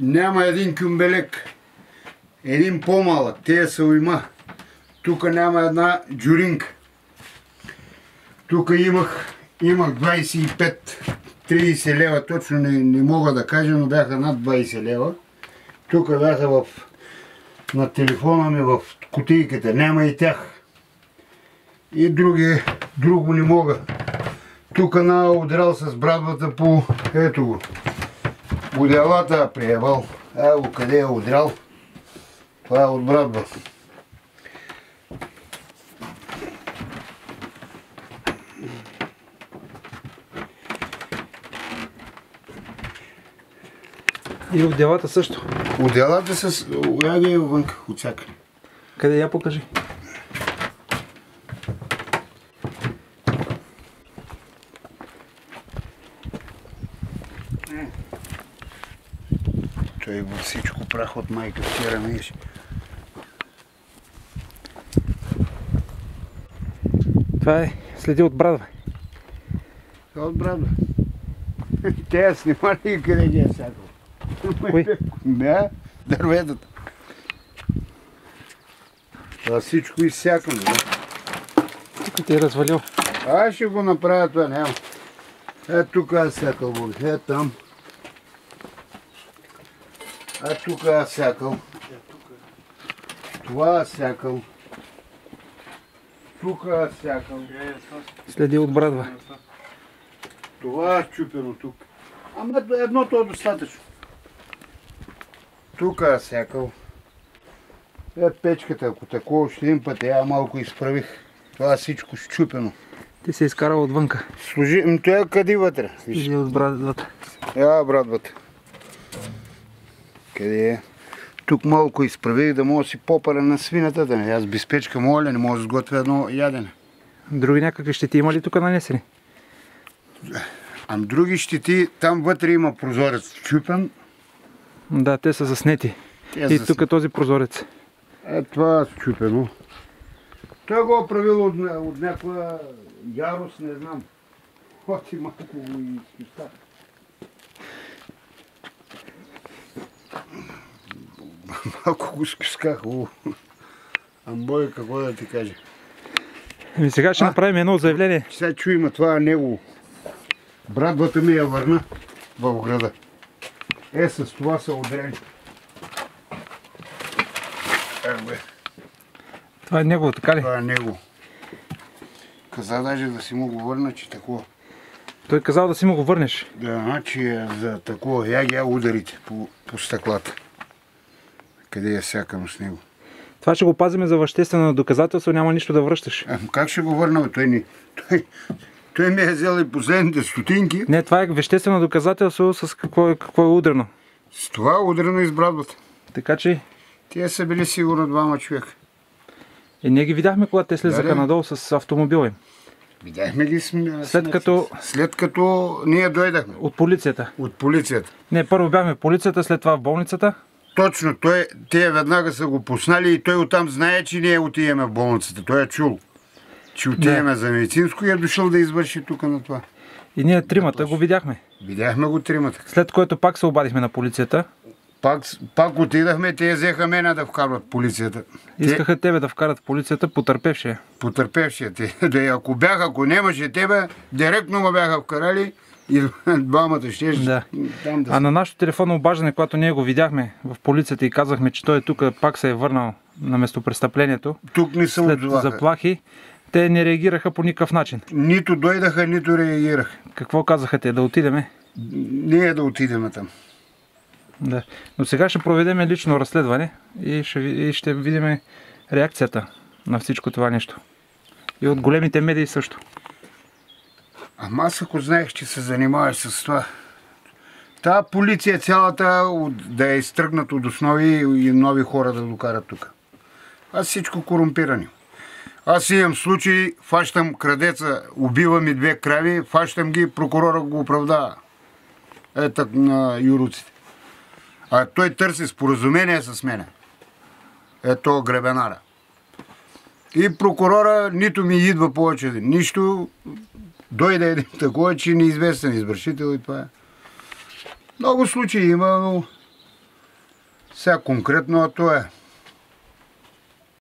Няма един кюмбелек. Един по-малък. Те са уйма. Тук няма една джуринка. Тук имах, имах 25-30 лева, точно не, не мога да кажа, но бяха над 20 лева. Тук бяха в, на телефона ми в кутийката, няма и тях. И други, друго не мога. Тук на удрял с брадвата по, ето го. Удялата приебал. Ево къде е удрял. Това е от. И от делата също. Отделата с... Я ги е вънка, от всяка. Къде я покажи? Той във всичко прах от майка вчера миеш. Това е следи от брадва. Това от брадва. Те я снимали и къде ги е сякал. Кои? Да, дърветата. Това всичко изсякано. Да? Тук ти е развалил. Аз ще го направя това, няма. Е, тук аз сякал. Е, там. А тук аз сякал. Това аз сякал. Тук аз сякал. Следи от брадва. Това е чупено тук. Ама едното е достатъчно. Тук е сякал. Е, печката, ако такова ще един път, я малко изправих. Това всичко щупено. Ти се изкарал отвънка. Служи, м, той е къде вътре? Следи от брадвата. я брадвата. Къде е? Тук малко изправих да мога да си попаля на свината, да не. Аз без печка моля, не мога да сготвя едно ядене. Други някакви щети има ли тук нанесени? Ам други щети, там вътре има прозорец чупен. Да, те са заснети. Те И тук този прозорец. Е, това е счупено. Той го е правил от, от някаква ярост, не знам. Хоти малко го изписта. Малко го скисках. Амбой, какво да ти кажа? Ами сега ще А? направим едно заявление. Сега чу има това е негово. Братвата ми я върна в града. Е, с това са удрени. Е. Това е негово, така ли? Това е него. Каза даже да си му го върна, че такова. Той казал да си му го върнеш. Да, значи е за такова. Я ги я ударите по, по стъклата. Къде е сякано с него. Това ще го пазиме за веществено доказателство, няма нищо да връщаш. А, как ще го върна? Той, ни, той, той ми е взел и последните стотинки. Не, това е веществено доказателство с какво е, какво е удрено. С това е удрено из брадвата. Така че Те са били сигурно двама човека. и ние ги видяхме, когато те слизаха Да, надолу с автомобила им. Видяхме ги сме, След като- След като ние дойдахме От полицията. от полицията. Не, първо бяхме в полицията, след това в болницата. Точно, той, те веднага са го пуснали и той оттам знае, че ние отиваме в болницата. Той е чул, че отиваме за медицинско и е дошъл да извърши тук на това. И ние тримата го видяхме. Видяхме го тримата. След което пак се обадихме на полицията. Пак, пак отидахме, те взеха мене да вкарват полицията. Те, Искаха тебе да вкарат полицията, потърпевшия. потърпевшия те. Да, ако бях, ако нямаше тебе, директно ме бяха вкарали и двамата ще Да. там да А на нашото телефонно обаждане, когато ние го видяхме в полицията и казахме, че той е тук, пак се е върнал на местопрестъплението, Тук не се след отзоваха. заплахи, те не реагираха по никакъв начин. Нито дойдаха, нито реагираха. Какво казаха те? Да отидеме? Ние да отидем там. Да. Но сега ще проведем лично разследване и ще, и ще видим реакцията на всичко това нещо. И от големите медии също. Ама аз ако знаех, че се занимаваш с това. Та полиция цялата да е изтръгнат от основи и нови хора да докарат тук. Аз всичко корумпирани. Аз имам случай, фащам крадеца, убива ми две крави, фащам ги, прокурора го оправдава. Е на юруците. А той търси споразумение с мене. Е то гребенара. И прокурора нито ми идва повече, нищо, дойде един такова, че неизвестен извършител и това е. Много случаи има, но Сега конкретно а то е.